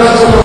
Gracias.